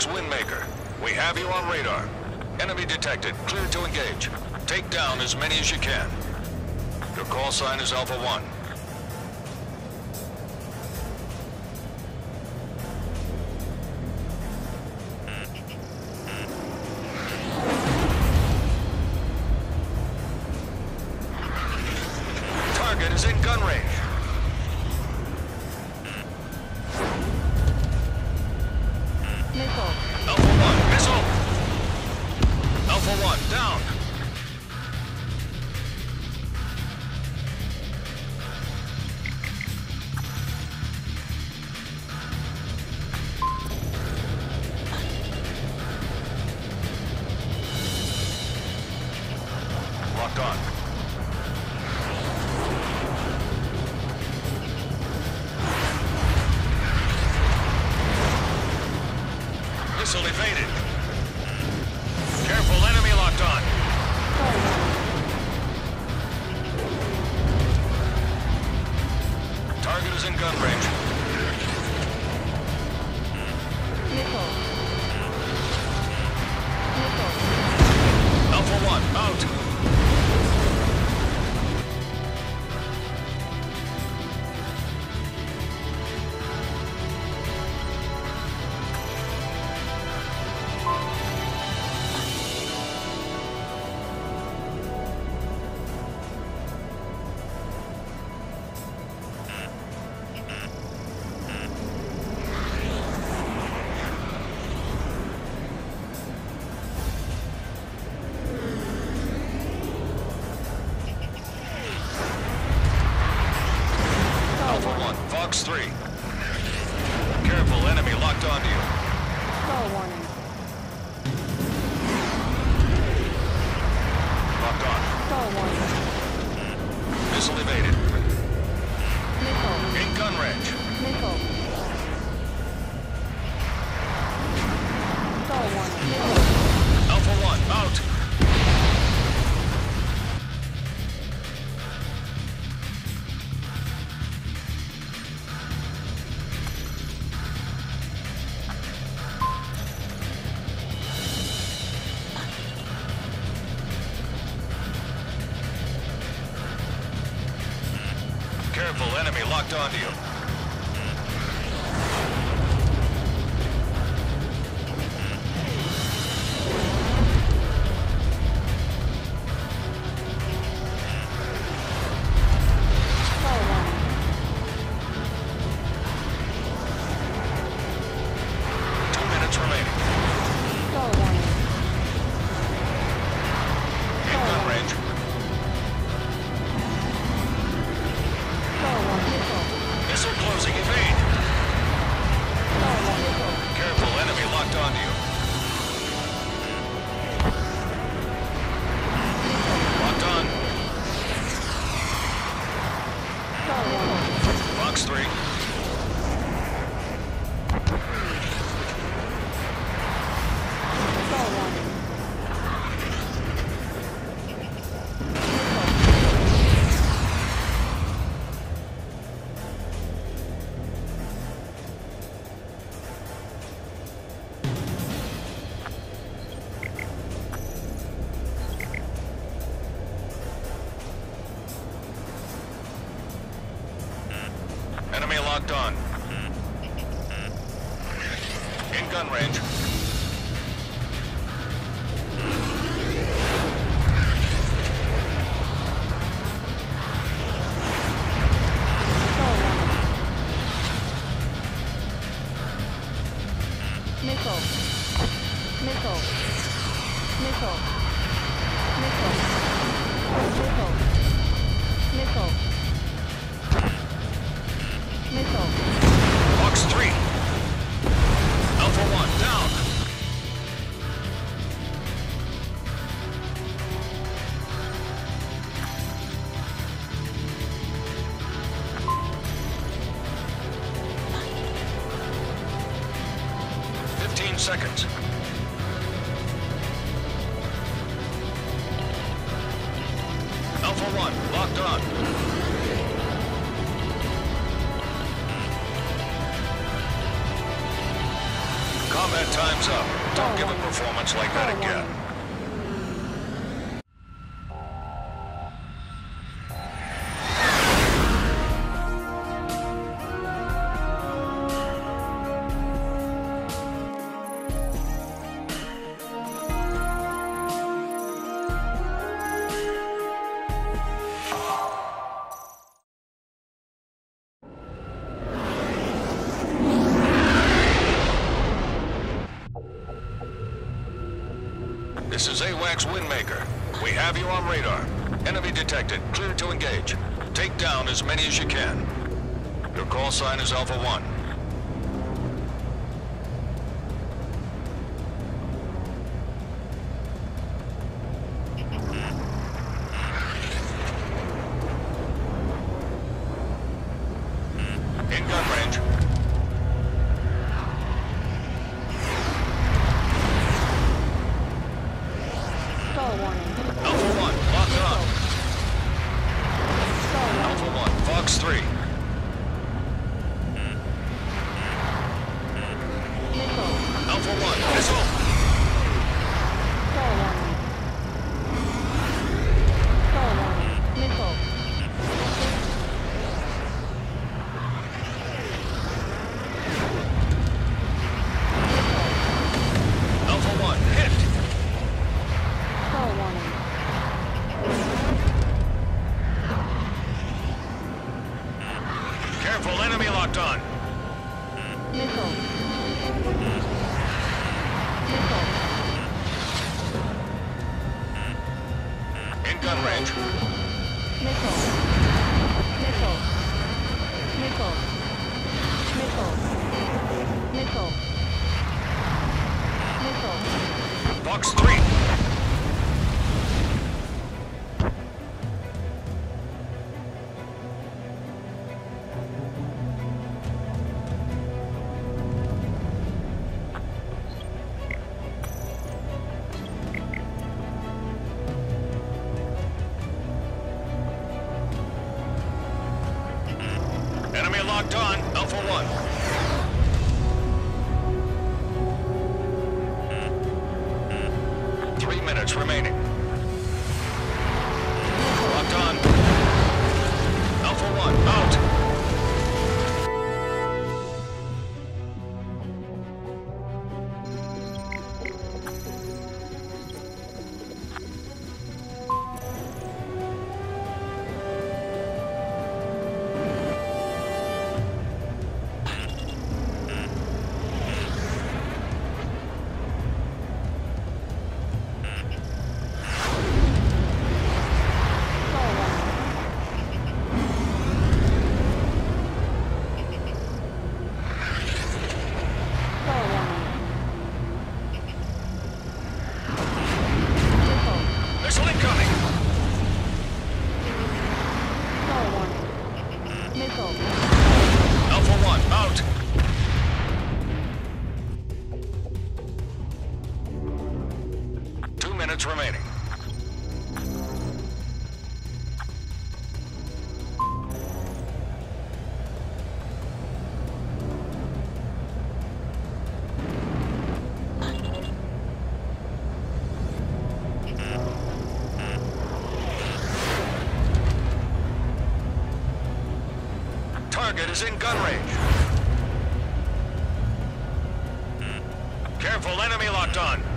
6 Windmaker. We have you on radar. Enemy detected. Clear to engage. Take down as many as you can. Your call sign is Alpha 1. Target is in gun range. Level 1, down. Three. Careful, enemy locked onto you. Stall warning. locked you. seconds. This Windmaker. We have you on radar. Enemy detected. Clear to engage. Take down as many as you can. Your call sign is Alpha 1. Careful, enemy locked on. In gun range. Missile. Missile. Missile. Missile. Missile. Missile. Fox 3. Locked on, Target is in gun range. Hmm. Careful, enemy locked on.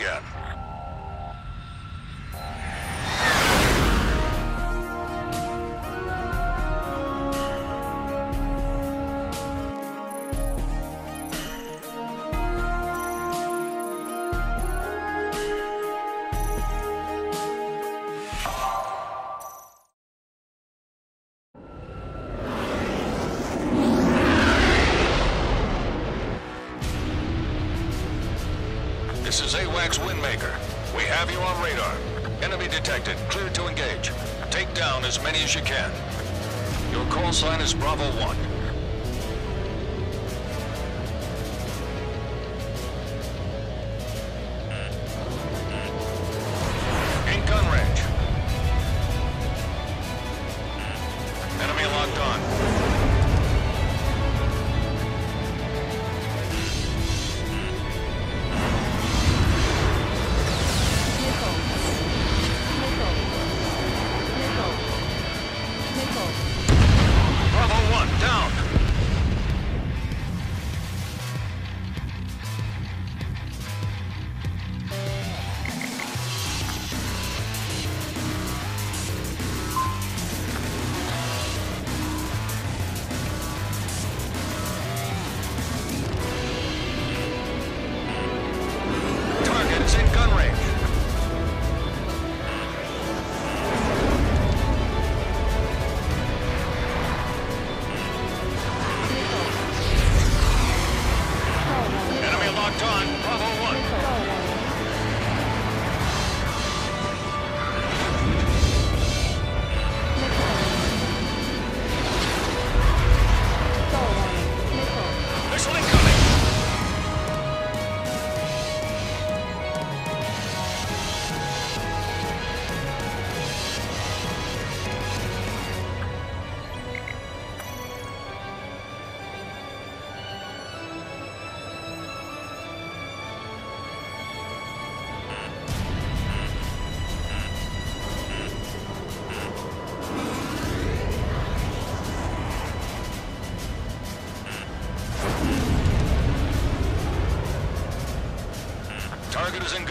again. as many as you can. Your call sign is Bravo 1.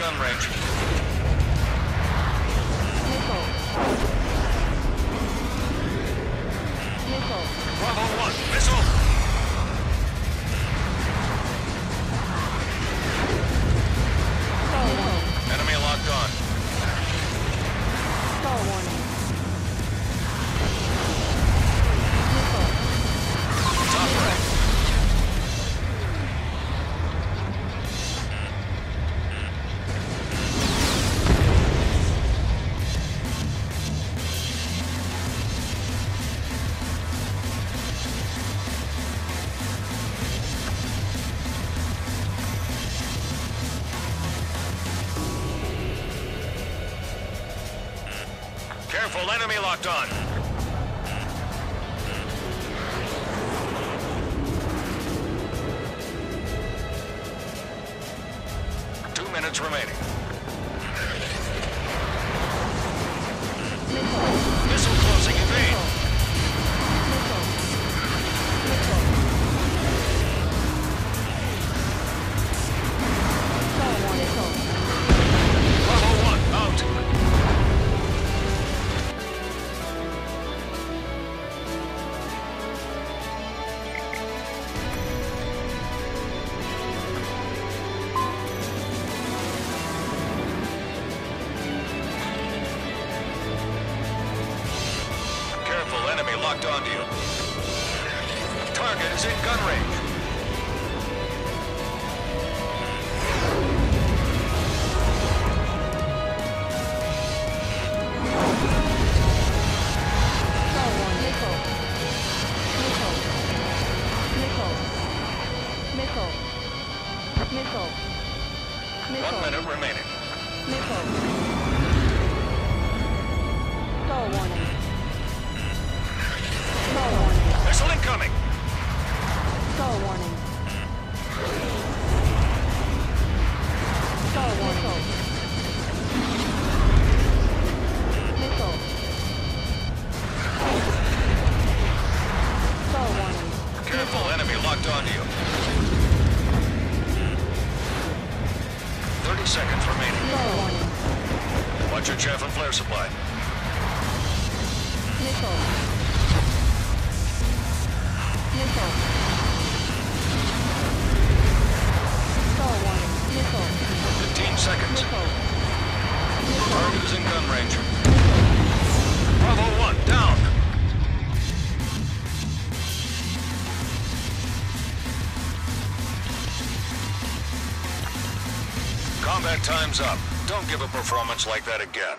gun range. done. Two minutes remaining. target is in gun range. One minute remaining. Missile. Missile. Missile. Warning. Missile incoming! Stall warning. Stall warning. Missile. Stall warning. Careful, enemy locked onto you. 30 seconds remaining. Warning. Watch your chaff and flare supply. Missile. Missile. 15 seconds. Missile. Target is in gun range. Bravo 1, down! Combat time's up. Don't give a performance like that again.